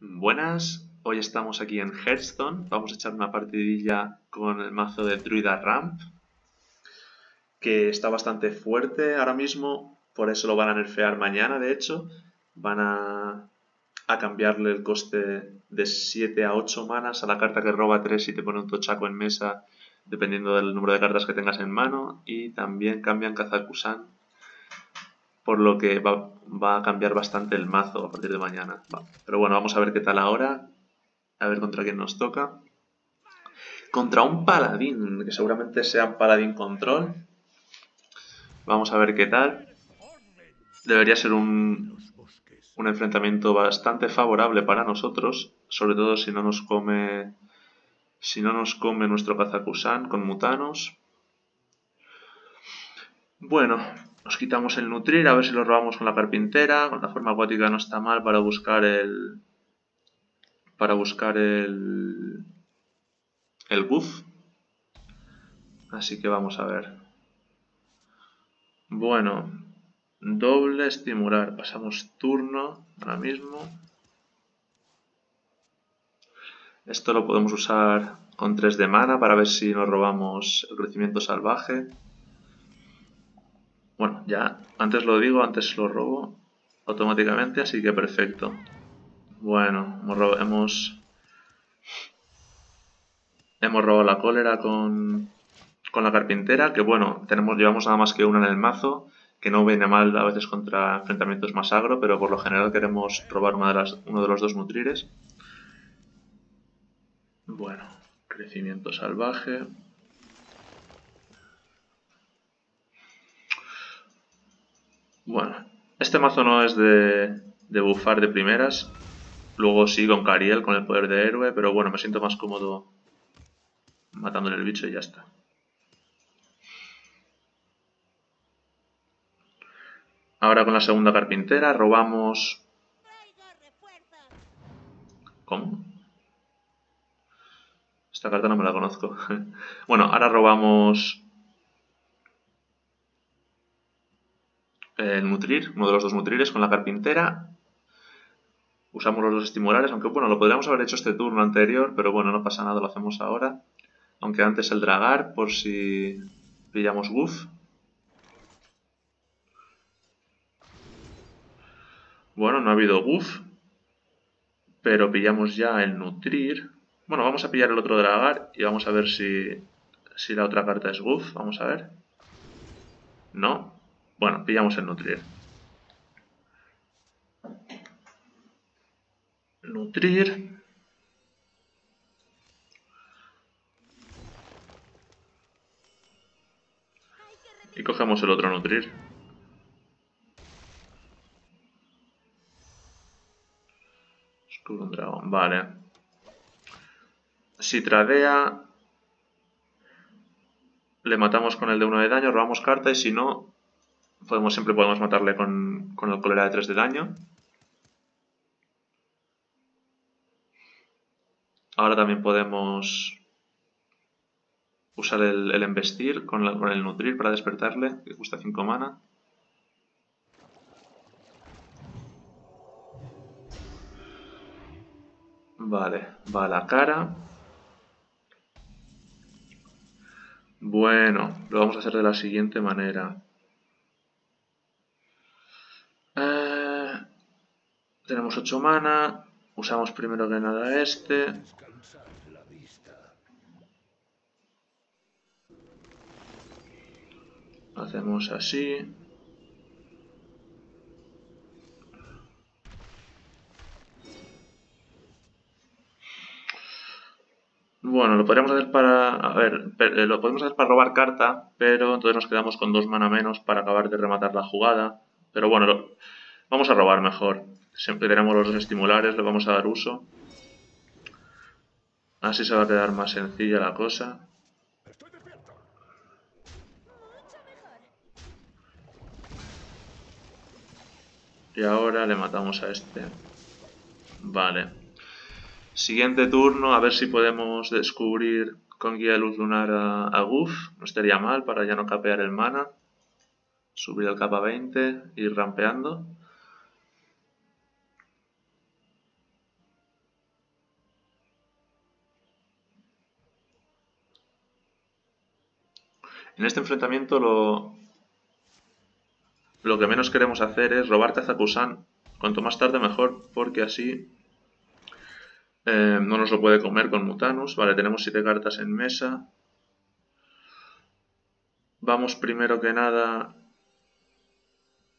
Buenas, hoy estamos aquí en Hearthstone. Vamos a echar una partidilla con el mazo de Druida Ramp, que está bastante fuerte ahora mismo, por eso lo van a nerfear mañana, de hecho. Van a, a cambiarle el coste de 7 a 8 manas a la carta que roba 3 y te pone un tochaco en mesa, dependiendo del número de cartas que tengas en mano. Y también cambian Kazakusan por lo que va, a cambiar bastante el mazo a partir de mañana. Pero bueno, vamos a ver qué tal ahora, a ver contra quién nos toca. Contra un paladín, que seguramente sea un paladín control. Vamos a ver qué tal. Debería ser un, enfrentamiento bastante favorable para nosotros, sobre todo si no nos come si no nos come nuestro Kazakusan con mutanos. Bueno, nos quitamos el nutrir, a ver si lo robamos con la carpintera. Con la forma acuática no está mal para buscar el... Para buscar el... El buff. Así que vamos a ver. Bueno, doble estimular. Pasamos turno ahora mismo. Esto lo podemos usar con 3 de mana para ver si nos robamos el crecimiento salvaje. Bueno, ya antes lo digo, antes lo robo automáticamente, así que perfecto. Bueno, hemos, hemos, robado la cólera con, con la carpintera, que bueno, tenemos, llevamos nada más que una en el mazo, que no viene mal a veces contra enfrentamientos más agro, pero por lo general queremos robar de uno de los dos nutrires. Bueno, crecimiento salvaje. Bueno, este mazo no es de, de bufar de primeras. Luego sí con Cariel, con el poder de héroe, pero bueno, me siento más cómodo matándole el bicho y ya está. Ahora con la segunda carpintera robamos... ¿Cómo? Esta carta no me la conozco. bueno, ahora robamos el nutrir, uno de los dos nutrires con la carpintera. Usamos los dos estimulares, aunque bueno, lo podríamos haber hecho este turno anterior, pero bueno, no pasa nada, lo hacemos ahora. Aunque antes el dragar, por si pillamos buff. Bueno, no ha habido buff, pero pillamos ya el nutrir. Bueno, vamos a pillar el otro dragar y vamos a ver si, si la otra carta es buff. Vamos a ver. No, bueno, pillamos el nutrir. Nutrir. Y cogemos el otro nutrir. Escudo un dragón, vale. Si tradea, le matamos con el de uno de daño, robamos carta y si no, podemos, siempre podemos matarle con, con el cólera de 3 de daño. Ahora también podemos usar el, embestir con, el nutrir para despertarle, que cuesta 5 mana. Vale, va a la cara. Bueno, lo vamos a hacer de la siguiente manera. Tenemos 8 mana. Usamos primero que nada este. Hacemos así. Bueno, lo podríamos hacer para... A ver, eh, lo podemos hacer para robar carta, pero entonces nos quedamos con dos mana menos para acabar de rematar la jugada. Pero bueno, vamos a robar mejor. Siempre tenemos los dos estimulares, le vamos a dar uso. Así se va a quedar más sencilla la cosa. Y ahora le matamos a este. Vale. Siguiente turno, a ver si podemos descubrir con guía de luz lunar a, a No estaría mal para ya no capear el mana. Subir al capa 20, ir rampeando. En este enfrentamiento lo, lo que menos queremos hacer es robar Kazakusan. Cuanto más tarde mejor, porque así eh, no nos lo puede comer con Mutanus. Vale, tenemos 7 cartas en mesa. Vamos primero que nada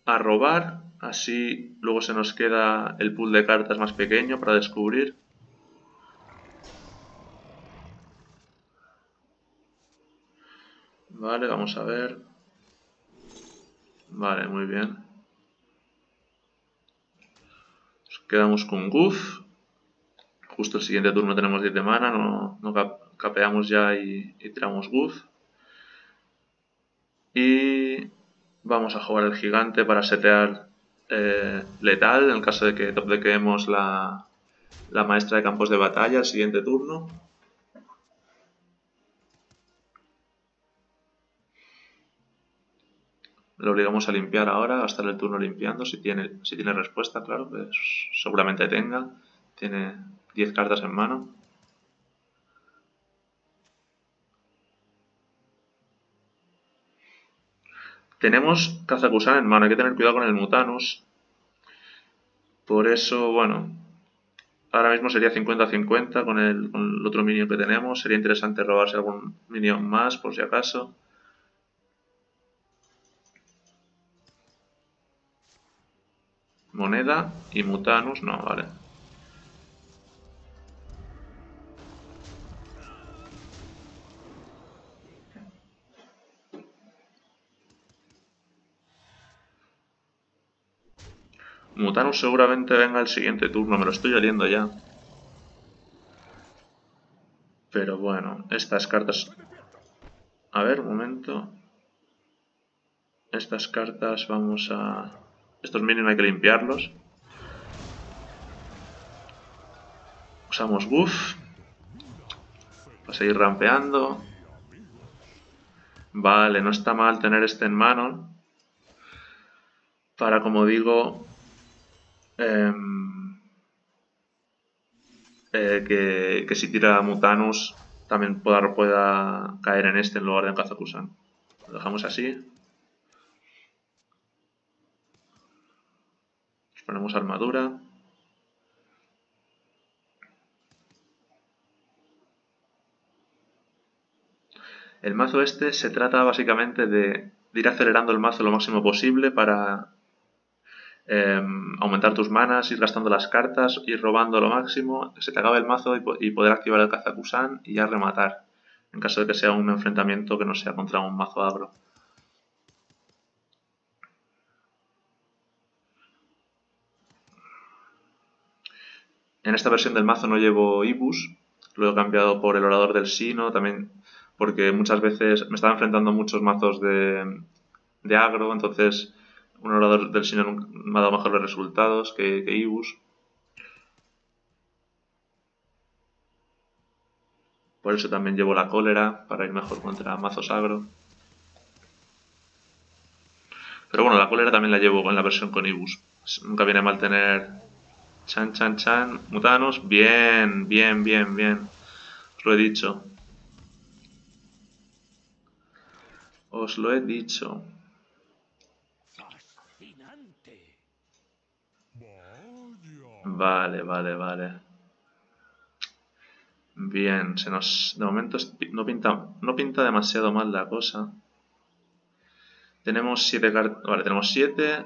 a robar. Así luego se nos queda el pool de cartas más pequeño para descubrir. Vale, vamos a ver. Vale, muy bien. Nos quedamos con Goof. Justo el siguiente turno tenemos 10 de mana, no, capeamos ya y, tiramos Goof. Y vamos a jugar el gigante para setear eh, letal en el caso de que top dequemos la, la maestra de campos de batalla el siguiente turno. Lo obligamos a limpiar ahora, a gastar el turno limpiando, si tiene, si tiene respuesta, claro, que seguramente tenga. Tiene 10 cartas en mano. Tenemos Kazakusan en mano, hay que tener cuidado con el Mutanus. Por eso, bueno, ahora mismo sería 50-50 con el, con el otro minion que tenemos. Sería interesante robarse algún minion más, por si acaso. Moneda y Mutanus, no, vale. Mutanus seguramente venga el siguiente turno, me lo estoy oliendo ya. Pero bueno, estas cartas... A ver, un momento. Estas cartas vamos a... Estos minions hay que limpiarlos. Usamos buff. Para seguir rampeando. Vale, no está mal tener este en mano. Para, como digo, em, eh, que, que, si tira Mutanus también pueda, pueda caer en este en lugar de en Kazakusan. Lo dejamos así. Ponemos armadura. El mazo este se trata básicamente de, ir acelerando el mazo lo máximo posible para em, aumentar tus manas, ir gastando las cartas, ir robando lo máximo, que se te acabe el mazo y, poder activar el Kazakusan y ya rematar, en caso de que sea un enfrentamiento que no sea contra un mazo agro. En esta versión del mazo no llevo Ibus, lo he cambiado por el Orador del Sino, también porque muchas veces me estaba enfrentando muchos mazos de, agro, entonces un Orador del Sino me ha dado mejores resultados que Ibus. Por eso también llevo la cólera, para ir mejor contra mazos agro. Pero bueno, la cólera también la llevo en la versión con Ibus. Nunca viene mal tener Chan, chan, chan. Mutanos. Bien, bien, bien, bien. Os lo he dicho. Os lo he dicho. Vale, vale, vale. Bien, se nos... De momento no pinta, no pinta demasiado mal la cosa. Tenemos siete cartas... Vale, tenemos siete.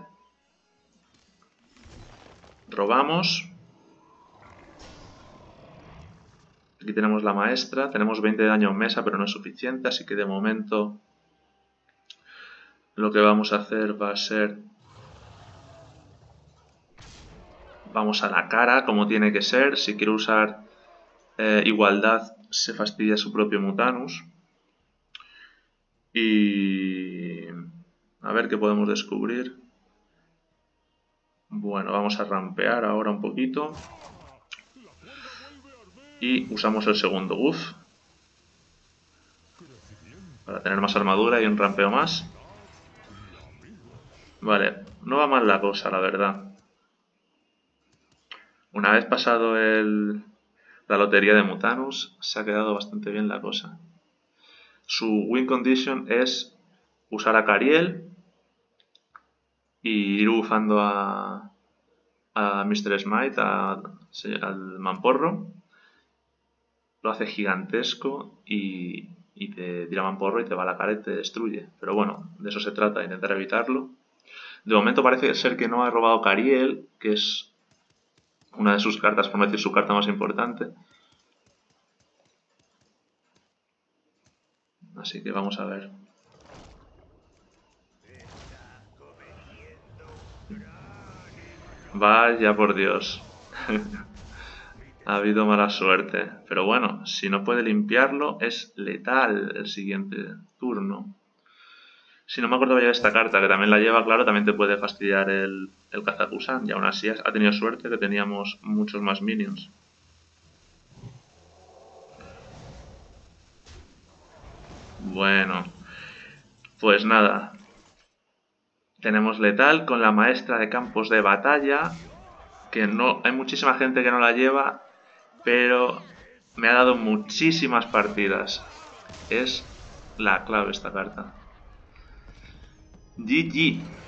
Robamos. Aquí tenemos la maestra. Tenemos 20 de daño en mesa, pero no es suficiente. Así que de momento lo que vamos a hacer va a ser... Vamos a la cara, como tiene que ser. Si quiero usar eh, igualdad, se fastidia su propio Mutanus. Y... A ver qué podemos descubrir. Bueno, vamos a rampear ahora un poquito. Y usamos el segundo buff. Para tener más armadura y un rampeo más. Vale, no va mal la cosa, la verdad. Una vez pasado el, la lotería de Mutanus, se ha quedado bastante bien la cosa. Su win condition es usar a Cariel y ir bufando a, a Mr. Smite, al Mamporro. Lo hace gigantesco y, y te tira Mamporro y te va a la cara y te destruye. Pero bueno, de eso se trata, intentar evitarlo. De momento parece ser que no ha robado Cariel, que es una de sus cartas, por no decir su carta más importante. Así que vamos a ver. Vaya por Dios. ha habido mala suerte. Pero bueno, si no puede limpiarlo, es letal el siguiente turno. Si no me acuerdo de esta carta, que también la lleva, claro, también te puede fastidiar el, el Kazakusan. Y aún así ha tenido suerte que teníamos muchos más minions. Bueno, pues nada, tenemos Letal con la maestra de campos de batalla, que no hay muchísima gente que no la lleva, pero me ha dado muchísimas partidas. Es la clave esta carta. GG.